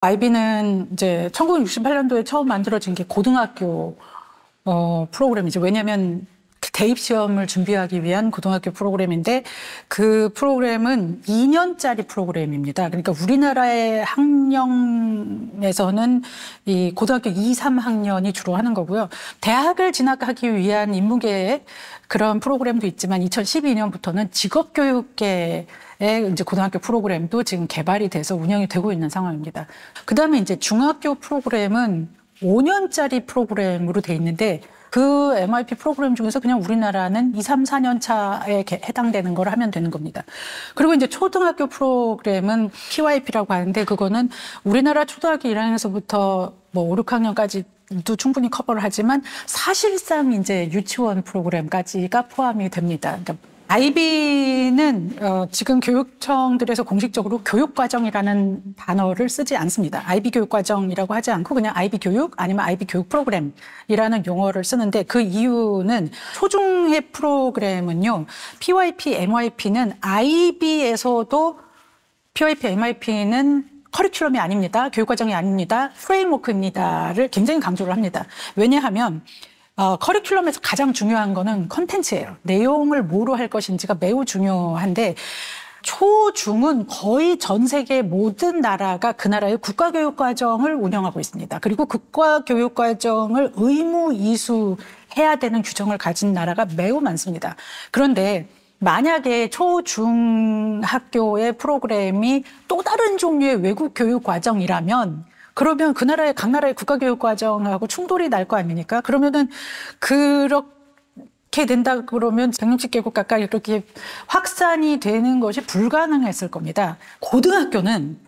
IB는 이제 1968년도에 처음 만들어진 게 고등학교 어, 프로그램이죠. 왜냐하면 대입 시험을 준비하기 위한 고등학교 프로그램인데 그 프로그램은 2년짜리 프로그램입니다. 그러니까 우리나라의 학령에서는 이 고등학교 2, 3학년이 주로 하는 거고요. 대학을 진학하기 위한 인문계의 그런 프로그램도 있지만 2012년부터는 직업교육계의 이제 고등학교 프로그램도 지금 개발이 돼서 운영이 되고 있는 상황입니다. 그 다음에 이제 중학교 프로그램은 5년짜리 프로그램으로 돼 있는데 그 MIP 프로그램 중에서 그냥 우리나라는 2, 3, 4년 차에 해당되는 걸 하면 되는 겁니다. 그리고 이제 초등학교 프로그램은 PYP라고 하는데 그거는 우리나라 초등학교 1학년에서부터 뭐 5, 6학년까지 도 충분히 커버를 하지만 사실상 이제 유치원 프로그램까지가 포함이 됩니다. 그러니까 IB는 어, 지금 교육청들에서 공식적으로 교육과정이라는 단어를 쓰지 않습니다. IB 교육과정이라고 하지 않고 그냥 IB 교육 아니면 IB 교육 프로그램이라는 용어를 쓰는데 그 이유는 초중해 프로그램은요. PYP, MYP는 IB에서도 PYP, MYP는 커리큘럼이 아닙니다. 교육과정이 아닙니다. 프레임워크입니다를 굉장히 강조를 합니다. 왜냐하면 어, 커리큘럼에서 가장 중요한 거는 컨텐츠예요. 내용을 뭐로 할 것인지가 매우 중요한데 초중은 거의 전 세계 모든 나라가 그 나라의 국가교육과정을 운영하고 있습니다. 그리고 국가교육과정을 의무 이수해야 되는 규정을 가진 나라가 매우 많습니다. 그런데 만약에 초중학교의 프로그램이 또 다른 종류의 외국 교육 과정이라면 그러면 그 나라의 각 나라의 국가교육 과정하고 충돌이 날 거 아닙니까? 그러면은 그렇게 된다 그러면 160개국 가까이 이렇게 확산이 되는 것이 불가능했을 겁니다. 고등학교는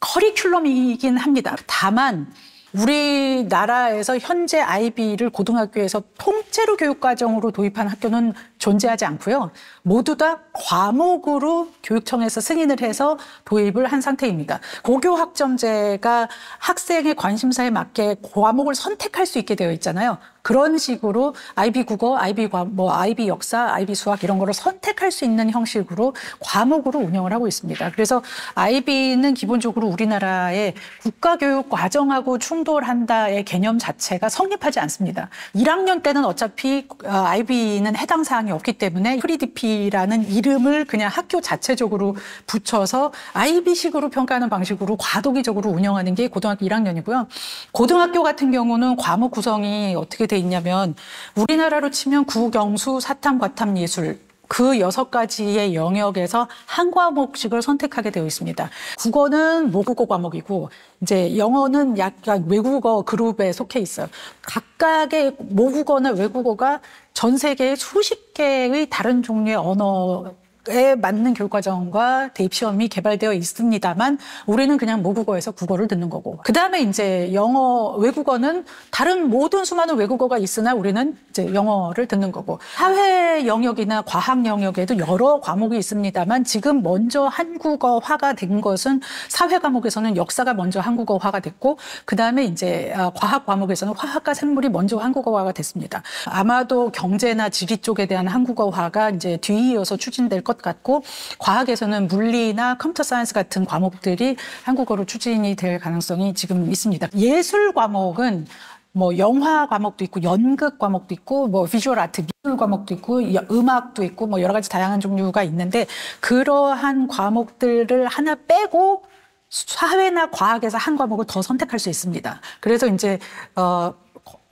커리큘럼이긴 합니다. 다만 우리나라에서 현재 IB를 고등학교에서 통째로 교육과정으로 도입한 학교는 존재하지 않고요. 모두 다 과목으로 교육청에서 승인을 해서 도입을 한 상태입니다. 고교 학점제가 학생의 관심사에 맞게 과목을 선택할 수 있게 되어 있잖아요. 그런 식으로 IB 국어, IB 과, 뭐 IB 역사, IB 수학 이런 거를 선택할 수 있는 형식으로 과목으로 운영을 하고 있습니다. 그래서 IB는 기본적으로 우리나라의 국가 교육 과정하고 충돌한다의 개념 자체가 성립하지 않습니다. 1학년 때는 어차피 IB는 어, 해당 사항이 없기 때문에 프리디피라는 이름을 그냥 학교 자체적으로 붙여서 IB식으로 평가하는 방식으로 과도기적으로 운영하는 게 고등학교 1학년이고요. 고등학교 같은 경우는 과목 구성이 어떻게 돼 있냐면 우리나라로 치면 국영수, 사탐, 과탐, 예술 그 여섯 가지의 영역에서 한 과목씩을 선택하게 되어 있습니다. 국어는 모국어 과목이고 이제 영어는 약간 외국어 그룹에 속해 있어요. 각각의 모국어나 외국어가 전 세계에 수십 개의 다른 종류의 언어 에 맞는 교육과정과 대입 시험이 개발되어 있습니다만 우리는 그냥 모국어에서 국어를 듣는 거고 그 다음에 이제 영어 외국어는 다른 모든 수많은 외국어가 있으나 우리는 이제 영어를 듣는 거고 사회 영역이나 과학 영역에도 여러 과목이 있습니다만 지금 먼저 한국어화가 된 것은 사회 과목에서는 역사가 먼저 한국어화가 됐고 그 다음에 이제 아, 과학 과목에서는 화학과 생물이 먼저 한국어화가 됐습니다. 아마도 경제나 지리 쪽에 대한 한국어화가 이제 뒤이어서 추진될 것것 같고 과학에서는 물리나 computer science 같은 과목들이 한국어로 추진이 될 가능성이 지금 있습니다. 예술 과목은 뭐 영화 과목도 있고 연극 과목도 있고 뭐 visual art 미술 과목도 있고 음악도 있고 뭐 여러 가지 다양한 종류가 있는데 그러한 과목들을 하나 빼고 사회나 과학에서 한 과목을 더 선택할 수 있습니다. 그래서 이제 어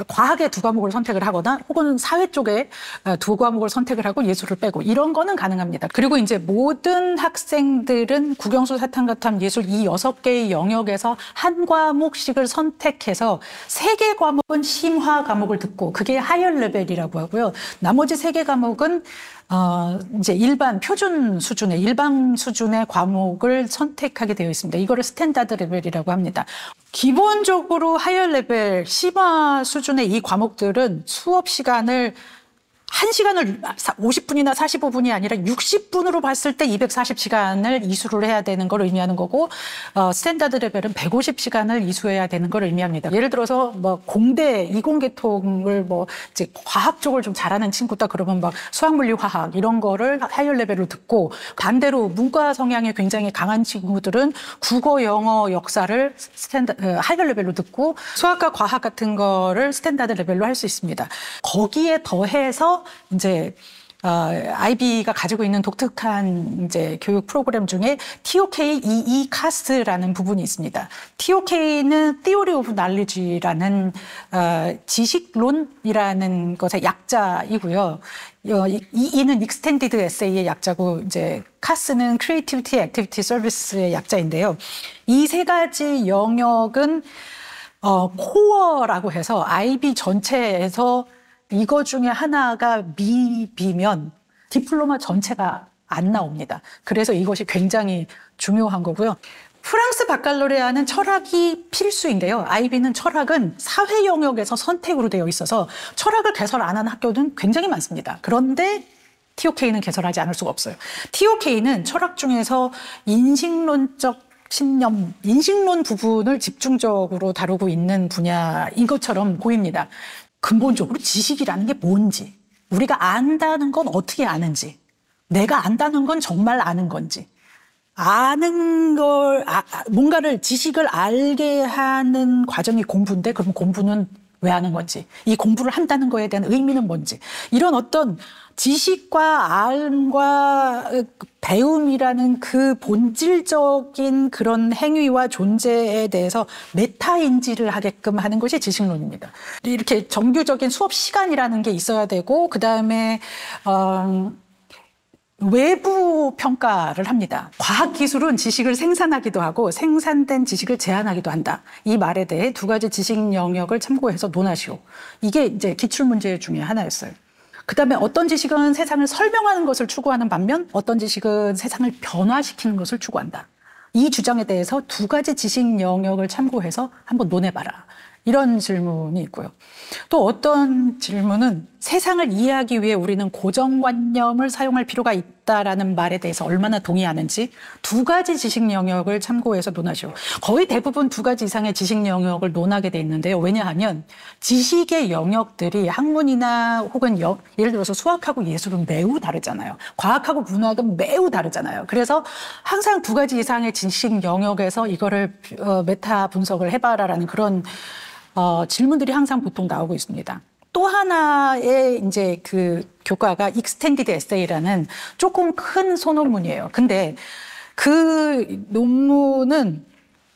과학의 두 과목을 선택을 하거나 혹은 사회 쪽에 어, 두 과목을 선택을 하고 예술을 빼고 이런 거는 가능합니다. 그리고 이제 모든 학생들은 국영수 사탐과탐 예술 이 여섯 개의 영역에서 한 과목씩을 선택해서 세 개 과목은 심화 과목을 듣고 그게 higher level이라고 하고요. 나머지 세 개 과목은 어, 이제 일반 표준 수준의 일반 수준의 과목을 선택하게 되어 있습니다. 이거를 standard level이라고 합니다. 기본적으로 higher level 심화 수준 의 이 과목들은 수업 시간을 한 시간을 50분이나 45분이 아니라 60분으로 봤을 때 240시간을 이수를 해야 되는 걸 의미하는 거고 어, standard level은 150시간을 이수해야 되는 걸 의미합니다. 예를 들어서 뭐 공대 이공계통을 뭐 이제 과학 쪽을 좀 잘하는 친구다 그러면 막 수학 물리 화학 이런 거를 higher level로 듣고 반대로 문과 성향이 굉장히 강한 친구들은 국어 영어 역사를 standa- 어, higher level로 듣고 수학과 과학 같은 거를 standard level로 할 수 있습니다. 거기에 더해서 이제 어, IB가 가지고 있는 독특한 이제 교육 프로그램 중에 TOK EE 카스라는 부분이 있습니다. TOK는 Theory of Knowledge라는 어, 지식론이라는 것의 약자이고요. 어, EE는 Extended Essay의 약자고 이제 카스는 Creativity Activity Service의 약자인데요. 이 세 가지 영역은 어, 코어라고 해서 IB 전체에서 이거 중에 하나가 미비면 디플로마 전체가 안 나옵니다. 그래서 이것이 굉장히 중요한 거고요. 프랑스 바칼로레아는 철학이 필수인데요. 아이비는 철학은 사회 영역에서 선택으로 되어 있어서 철학을 개설 안 하는 학교는 굉장히 많습니다. 그런데 TOK는 개설하지 않을 수가 없어요. TOK는 철학 중에서 인식론적 신념, 인식론 부분을 집중적으로 다루고 있는 분야인 것처럼 보입니다. 근본적으로 지식이라는 게 뭔지, 우리가 안다는 건 어떻게 아는지, 내가 안다는 건 정말 아는 건지, 아는 걸, 아, 아, 뭔가를 지식을 알게 하는 과정이 공부인데, 그럼 공부는 왜 하는 건지, 이 공부를 한다는 거에 대한 의미는 뭔지, 이런 어떤 지식과 알과 배움이라는 그 본질적인 그런 행위와 존재에 대해서 메타인지를 하게끔 하는 것이 지식론입니다. 이렇게 정규적인 수업 시간이라는 게 있어야 되고, 그 다음에, 어, 외부 평가를 합니다. 과학 기술은 지식을 생산하기도 하고 생산된 지식을 제한하기도 한다. 이 말에 대해 두 가지 지식 영역을 참고해서 논하시오. 이게 이제 기출 문제 중에 하나였어요. 그 다음에 어떤 지식은 세상을 설명하는 것을 추구하는 반면 어떤 지식은 세상을 변화시키는 것을 추구한다. 이 주장에 대해서 두 가지 지식 영역을 참고해서 한번 논해봐라. 이런 질문이 있고요. 또 어떤 질문은 세상을 이해하기 위해 우리는 고정관념을 사용할 필요가 있다라는 말에 대해서 얼마나 동의하는지 두 가지 지식 영역을 참고해서 논하죠. 거의 대부분 두 가지 이상의 지식 영역을 논하게 돼 있는데요. 왜냐하면 지식의 영역들이 학문이나 혹은 여, 예를 들어서 수학하고 예술은 매우 다르잖아요. 과학하고 문학은 매우 다르잖아요. 그래서 항상 두 가지 이상의 지식 영역에서 이거를 어, 메타 분석을 해봐라라는 그런 어, 질문들이 항상 보통 나오고 있습니다. 또 하나의 이제 그 교과가 extended essay라는 조금 큰 소논문이에요. 근데 그 논문은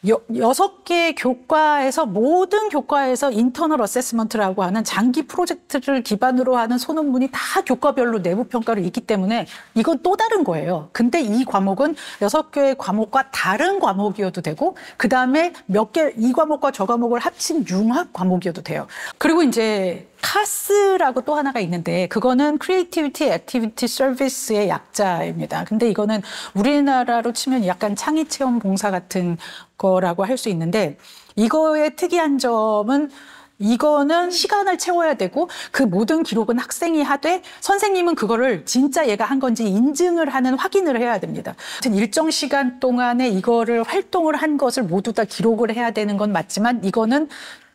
여, 섯개 교과에서 모든 교과에서 Internal Assessment라고 하는 장기 프로젝트를 기반으로 하는 소논문이 다 교과별로 내부 평가를 있기 때문에 이건 또 다른 거예요. 근데 이 과목은 여섯 개의 과목과 다른 과목이어도 되고 그다음에 몇 개 이 과목과 저 과목을 합친 융합 과목이어도 돼요. 그리고 이제 CAS라고 또 하나가 있는데 그거는 Creativity Activity Service의 약자입니다. 근데 이거는 우리나라로 치면 약간 창의 체험 봉사 같은 거라고 할 수 있는데 이거의 특이한 점은 이거는 시간을 채워야 되고 그 모든 기록은 학생이 하되 선생님은 그거를 진짜 얘가 한 건지 인증을 하는 확인을 해야 됩니다. 일정 시간 동안에 이거를 활동을 한 것을 모두 다 기록을 해야 되는 건 맞지만 이거는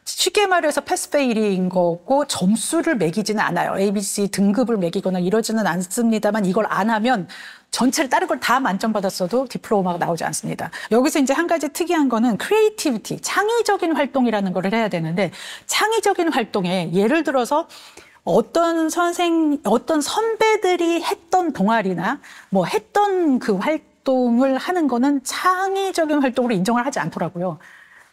쉽게 말해서 패스페일인 거고 점수를 매기지는 않아요. ABC 등급을 매기거나 이러지는 않습니다만 이걸 안 하면 전체를 다른 걸 다 만점 받았어도 diploma가 나오지 않습니다. 여기서 이제 한 가지 특이한 거는 creativity, 창의적인 활동이라는 걸 해야 되는데 창의적인 활동에 예를 들어서 어떤 선생, 어떤 선배들이 했던 동아리나 뭐 했던 그 활동을 하는 거는 창의적인 활동으로 인정을 하지 않더라고요.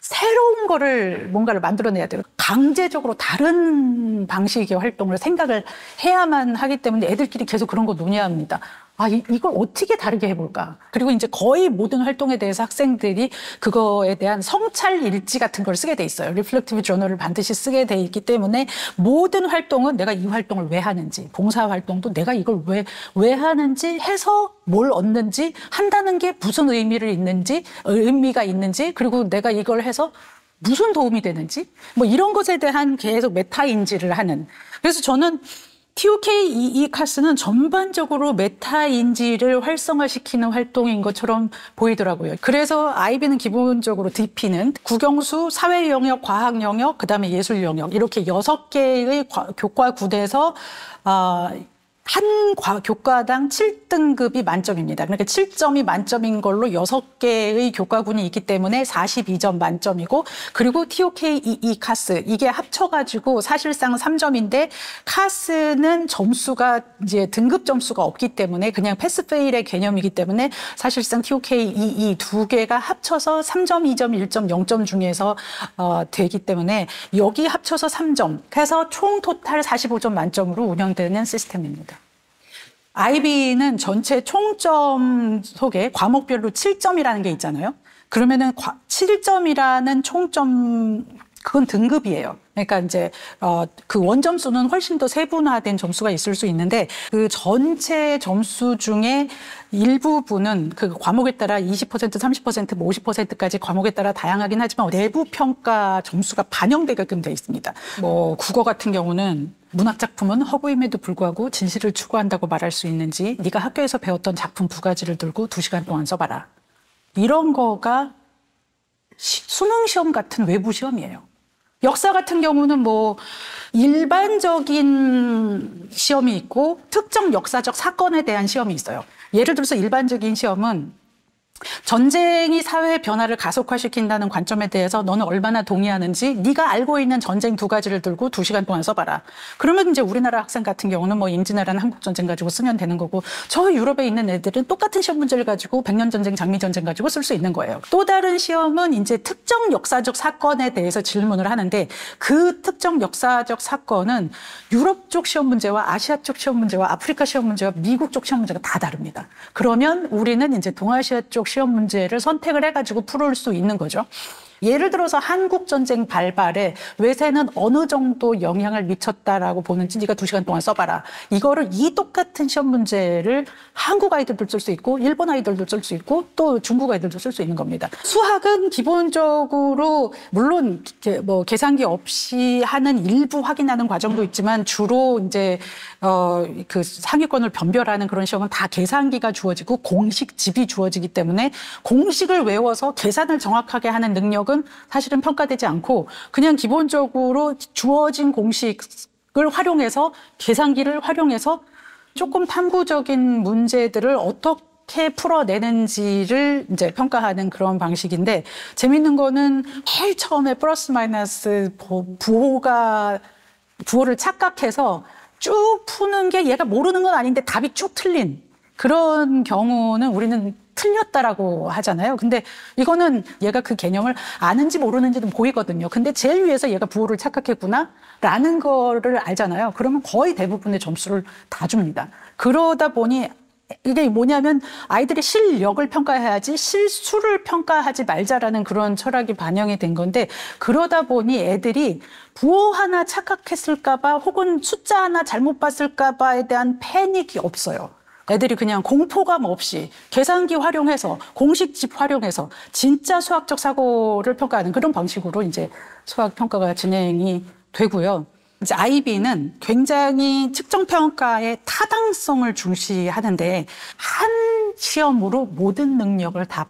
새로운 거를 뭔가를 만들어내야 돼요. 강제적으로 다른 방식의 활동을 생각을 해야만 하기 때문에 애들끼리 계속 그런 거 논의합니다. 아, 이, 걸 어떻게 다르게 해볼까? 그리고 이제 거의 모든 활동에 대해서 학생들이 그거에 대한 성찰 일지 같은 걸 쓰게 돼 있어요. reflective journal을 반드시 쓰게 돼 있기 때문에 모든 활동은 내가 이 활동을 왜 하는지, 봉사 활동도 내가 이걸 왜, 왜 하는지 해서 뭘 얻는지, 한다는 게 무슨 의미를 있는지, 의미가 있는지, 그리고 내가 이걸 해서 무슨 도움이 되는지, 뭐 이런 것에 대한 계속 메타인지를 하는. 그래서 저는 TOK EE CAS는 전반적으로 메타 인지를 활성화시키는 활동인 것처럼 보이더라고요. 그래서 IB는 기본적으로 DP는 국영수, 사회 영역, 과학 영역, 그다음에 예술 영역 이렇게 여섯 개의 교과 군에서 어, 한 과, 교과당 7등급이 만점입니다. 그러니까 7점이 만점인 걸로 6개의 교과군이 있기 때문에 42점 만점이고 그리고 TOK22 카스 이게 합쳐가지고 사실상 3점인데 카스는 점수가 이제 등급 점수가 없기 때문에 그냥 패스페일의 개념이기 때문에 사실상 TOK22 두 개가 합쳐서 3점, 2점, 1점, 0점 중에서 어, 되기 때문에 여기 합쳐서 3점 해서 총 토탈 45점 만점으로 운영되는 시스템입니다. IB는 전체 총점 속에 과목별로 7점이라는 게 있잖아요. 그러면은 7점이라는 총점 그건 등급이에요. 그러니까 이제 어 그 원점수는 훨씬 더 세분화된 점수가 있을 수 있는데 그 전체 점수 중에 일부분은 그 과목에 따라 20% 30% 50%까지 과목에 따라 다양하긴 하지만 내부 평가 점수가 반영되게끔 돼 있습니다. 뭐 국어 같은 경우는 문학 작품은 허구임에도 불구하고 진실을 추구한다고 말할 수 있는지 네가 학교에서 배웠던 작품 두 가지를 들고 두 시간 동안 써봐라. 이런 거가 수능 시험 같은 외부 시험이에요. 역사 같은 경우는 뭐 일반적인 시험이 있고 특정 역사적 사건에 대한 시험이 있어요. 예를 들어서 일반적인 시험은 전쟁이 사회 변화를 가속화시킨다는 관점에 대해서 너는 얼마나 동의하는지 네가 알고 있는 전쟁 두 가지를 들고 두 시간 동안 써봐라. 그러면 이제 우리나라 학생 같은 경우는 뭐 임진왜란 한국 전쟁 가지고 쓰면 되는 거고 저 유럽에 있는 애들은 똑같은 시험 문제를 가지고 백년 전쟁 장미 전쟁 가지고 쓸 수 있는 거예요. 또 다른 시험은 이제 특정 역사적 사건에 대해서 질문을 하는데 그 특정 역사적 사건은 유럽 쪽 시험 문제와 아시아 쪽 시험 문제와 아프리카 시험 문제와 미국 쪽 시험 문제가 다 다릅니다. 그러면 우리는 이제 동아시아 쪽 시험 문제를 선택을 해가지고 풀을 수 있는 거죠. 예를 들어서 한국 전쟁 발발에 외세는 어느 정도 영향을 미쳤다라고 보는지 네가 두 시간 동안 써봐라. 이거를 이 똑같은 시험 문제를 한국 아이들도 쓸 수 있고 일본 아이들도 쓸 수 있고 또 중국 아이들도 쓸 수 있는 겁니다. 수학은 기본적으로 물론 뭐 계산기 없이 하는 일부 확인하는 과정도 있지만 주로 이제 어 그 상위권을 변별하는 그런 시험은 다 계산기가 주어지고 공식 집이 주어지기 때문에 공식을 외워서 계산을 정확하게 하는 능력은 능력은 사실은 평가되지 않고 그냥 기본적으로 주어진 공식을 활용해서 계산기를 활용해서 조금 탐구적인 문제들을 어떻게 풀어내는지를 이제 평가하는 그런 방식인데 재밌는 거는 제일 처음에 플러스 마이너스 부호가 부호를 착각해서 쭉 푸는 게 얘가 모르는 건 아닌데 답이 쭉 틀린 그런 경우는 우리는 틀렸다라고 하잖아요. 근데 이거는 얘가 그 개념을 아는지 모르는지는 보이거든요. 근데 제일 위에서 얘가 부호를 착각했구나 라는 거를 알잖아요. 그러면 거의 대부분의 점수를 다 줍니다. 그러다 보니 이게 뭐냐면 아이들의 실력을 평가해야지 실수를 평가하지 말자라는 그런 철학이 반영이 된 건데 그러다 보니 애들이 부호 하나 착각했을까봐 혹은 숫자 하나 잘못 봤을까봐에 대한 패닉이 없어요. 애들이 그냥 공포감 없이 계산기 활용해서 공식집 활용해서 진짜 수학적 사고를 평가하는 그런 방식으로 이제 수학 평가가 진행이 되고요. 이제 IB는 굉장히 측정 평가의 타당성을 중시하는데 한 시험으로 모든 능력을 다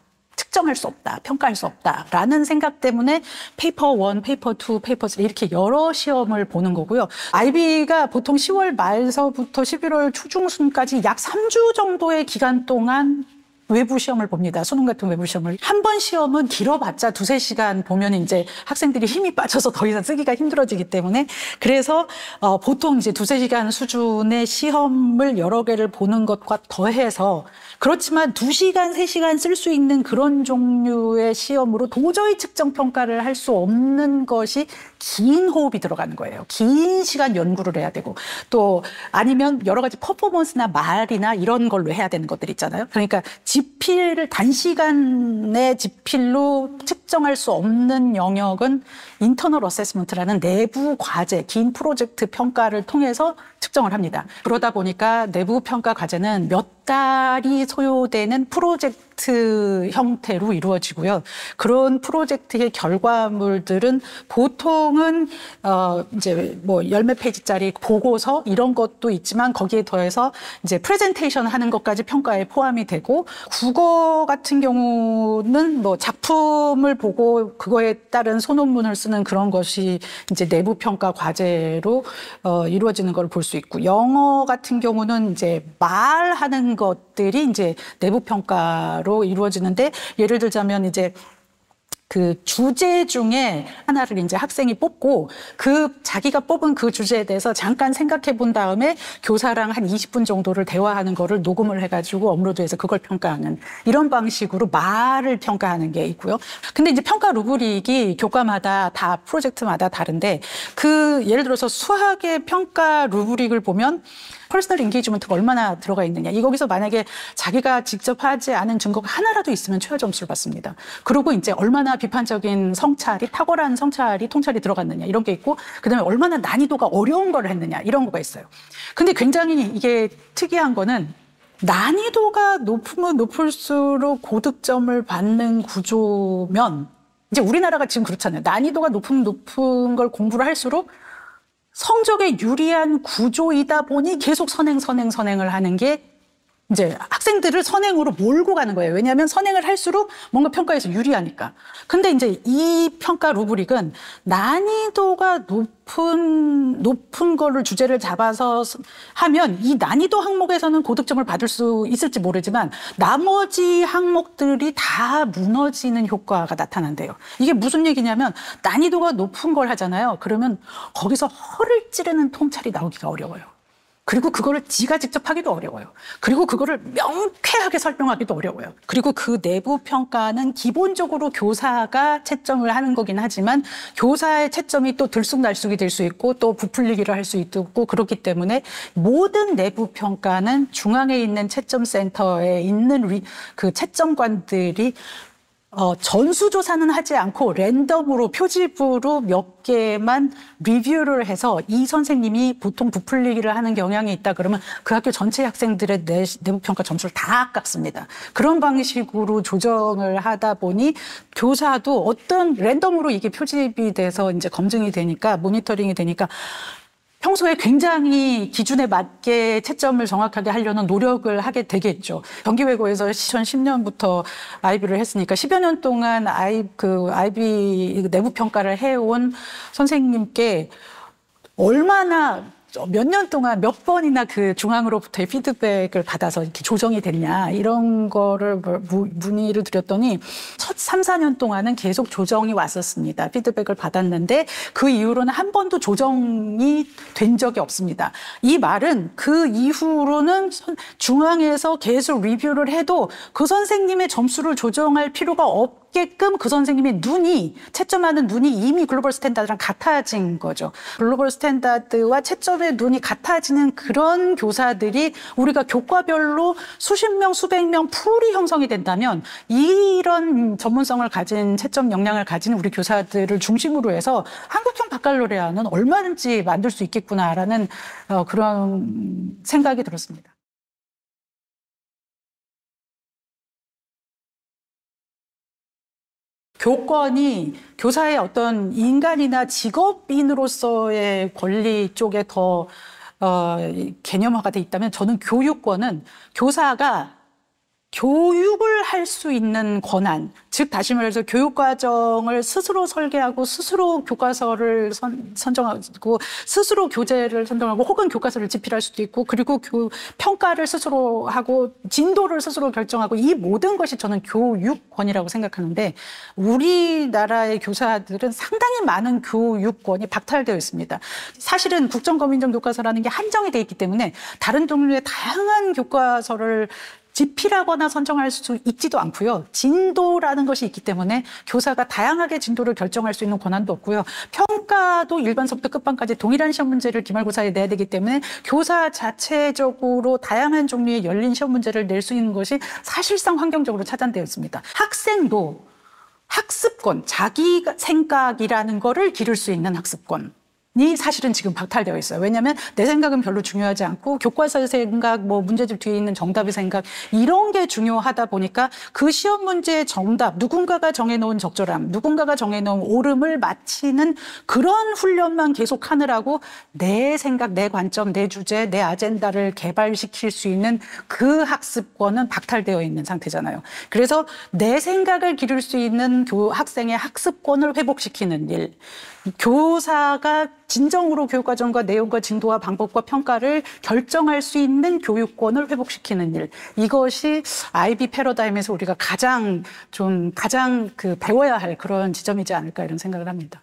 측정할 수 없다, 평가할 수 없다라는 생각 때문에 페이퍼 1, 페이퍼 2, 페이퍼 3 이렇게 여러 시험을 보는 거고요. IB가 보통 10월 말서부터 11월 초중순까지 약 3주 정도의 기간 동안 외부 시험을 봅니다. 수능 같은 외부 시험을. 한 번 시험은 길어봤자 두세 시간 보면 이제 학생들이 힘이 빠져서 더 이상 쓰기가 힘들어지기 때문에 그래서 어, 보통 이제 두세 시간 수준의 시험을 여러 개를 보는 것과 더해서 그렇지만 두 시간 세 시간 쓸 수 있는 그런 종류의 시험으로 도저히 측정 평가를 할 수 없는 것이 긴 호흡이 들어가는 거예요. 긴 시간 연구를 해야 되고 또 아니면 여러 가지 퍼포먼스나 말이나 이런 걸로 해야 되는 것들 있잖아요. 그러니까 지필을 단시간의 지필로 측 측정할 수 없는 영역은 Internal Assessment라는 내부 과제, 긴 프로젝트 평가를 통해서 측정을 합니다. 그러다 보니까 내부 평가 과제는 몇 달이 소요되는 프로젝트 형태로 이루어지고요. 그런 프로젝트의 결과물들은 보통은 어 이제 뭐 열몇 페이지짜리 보고서 이런 것도 있지만 거기에 더해서 이제 프레젠테이션 하는 것까지 평가에 포함이 되고 국어 같은 경우는 뭐 작품을 보고 그거에 따른 소논문을 쓰는 그런 것이 이제 내부 평가 과제로 어 이루어지는 걸 볼 수 있고 영어 같은 경우는 이제 말하는 것들이 이제 내부 평가로 이루어지는데 예를 들자면 이제 그 주제 중에 하나를 이제 학생이 뽑고 그 자기가 뽑은 그 주제에 대해서 잠깐 생각해 본 다음에 교사랑 한 20분 정도를 대화하는 거를 녹음을 해가지고 업로드해서 그걸 평가하는 이런 방식으로 말을 평가하는 게 있고요. 근데 이제 평가 rubric이 교과마다 다 프로젝트마다 다른데 그 예를 들어서 수학의 평가 rubric을 보면 personal engagement가 얼마나 들어가 있느냐. 이 거기서 만약에 자기가 직접 하지 않은 증거가 하나라도 있으면 최하 점수를 받습니다. 그리고 이제 얼마나 비판적인 성찰이 탁월한 성찰이 통찰이 들어갔느냐 이런 게 있고 그다음에 얼마나 난이도가 어려운 걸 했느냐 이런 거가 있어요. 근데 굉장히 이게 특이한 거는 난이도가 높으면 높을수록 고득점을 받는 구조면 이제 우리나라가 지금 그렇잖아요. 난이도가 높으면 높은 걸 공부를 할수록 성적에 유리한 구조이다 보니 계속 선행, 선행, 선행을 하는 게 이제 학생들을 선행으로 몰고 가는 거예요. 왜냐하면 선행을 할수록 뭔가 평가에서 유리하니까. 근데 이제 이 평가 루브릭은 난이도가 높은, 높은 거를 주제를 잡아서 하면 이 난이도 항목에서는 고득점을 받을 수 있을지 모르지만 나머지 항목들이 다 무너지는 효과가 나타난대요. 이게 무슨 얘기냐면 난이도가 높은 걸 하잖아요. 그러면 거기서 허를 찌르는 통찰이 나오기가 어려워요. 그리고 그거를 지가 직접 하기도 어려워요. 그리고 그거를 명쾌하게 설명하기도 어려워요. 그리고 그 내부 평가는 기본적으로 교사가 채점을 하는 거긴 하지만 교사의 채점이 또 들쑥날쑥이 될 수 있고 또 부풀리기를 할 수 있고 그렇기 때문에 모든 내부 평가는 중앙에 있는 채점 센터에 있는 리, 그 채점관들이 어, 전수조사는 하지 않고 랜덤으로 표지부로 몇 개만 리뷰를 해서 이 선생님이 보통 부풀리기를 하는 경향이 있다 그러면 그 학교 전체 학생들의 내, 내부평가 점수를 다 깎습니다. 그런 방식으로 조정을 하다 보니 교사도 어떤 랜덤으로 이게 표집이 돼서 이제 검증이 되니까 모니터링이 되니까 평소에 굉장히 기준에 맞게 채점을 정확하게 하려는 노력을 하게 되겠죠. 경기외고에서 2010년부터 아이비를 했으니까 10여 년 동안 아이, 그 아이비 내부 평가를 해온 선생님께 얼마나 몇 년 동안 몇 번이나 그 중앙으로부터의 피드백을 받아서 이렇게 조정이 됐냐 이런 거를 뭐 문의를 드렸더니 첫 3, 4년 동안은 계속 조정이 왔었습니다. 피드백을 받았는데 그 이후로는 한 번도 조정이 된 적이 없습니다. 이 말은 그 이후로는 중앙에서 계속 리뷰를 해도 그 선생님의 점수를 조정할 필요가 없 있게끔 그 선생님의 눈이 채점하는 눈이 이미 global standard랑 같아진 거죠. global standard와 채점의 눈이 같아지는 그런 교사들이 우리가 교과별로 수십 명, 수백 명 풀이 형성이 된다면 이런 전문성을 가진 채점 역량을 가진 우리 교사들을 중심으로 해서 한국형 바칼로레아는 얼마든지 만들 수 있겠구나라는 어, 그런 생각이 들었습니다. 교권이 교사의 어떤 인간이나 직업인으로서의 권리 쪽에 더 어, 개념화가 돼 있다면 저는 교육권은 교사가 교육을 할 수 있는 권한, 즉 다시 말해서 교육 과정을 스스로 설계하고 스스로 교과서를 선, 정하고 스스로 교재를 선정하고 혹은 교과서를 집필할 수도 있고 그리고 교, 평가를 스스로 하고 진도를 스스로 결정하고 이 모든 것이 저는 교육권이라고 생각하는데 우리나라의 교사들은 상당히 많은 교육권이 박탈되어 있습니다. 사실은 국정검인정 교과서라는 게 한정이 돼 있기 때문에 다른 종류의 다양한 교과서를 집필하거나 선정할 수 있지도 않고요. 진도라는 것이 있기 때문에 교사가 다양하게 진도를 결정할 수 있는 권한도 없고요. 평가도 일반서부터 끝반까지 동일한 시험 문제를 기말고사에 내야 되기 때문에 교사 자체적으로 다양한 종류의 열린 시험 문제를 낼 수 있는 것이 사실상 환경적으로 차단되어 있습니다. 학생도 학습권, 자기 생각이라는 거를 기를 수 있는 학습권. 이 사실은 지금 박탈되어 있어요. 왜냐하면 내 생각은 별로 중요하지 않고 교과서의 생각, 뭐 문제집 뒤에 있는 정답의 생각 이런 게 중요하다 보니까 그 시험 문제의 정답 누군가가 정해놓은 적절함, 누군가가 정해놓은 옳음을 맞히는 그런 훈련만 계속 하느라고 내 생각, 내 관점, 내 주제, 내 아젠다를 개발시킬 수 있는 그 학습권은 박탈되어 있는 상태잖아요. 그래서 내 생각을 기를 수 있는 교 학생의 학습권을 회복시키는 일. 교사가 진정으로 교육과정과 내용과 진도와 방법과 평가를 결정할 수 있는 교육권을 회복시키는 일. 이것이 아이비 패러다임에서 우리가 가장 좀 가장 그 배워야 할 그런 지점이지 않을까 이런 생각을 합니다.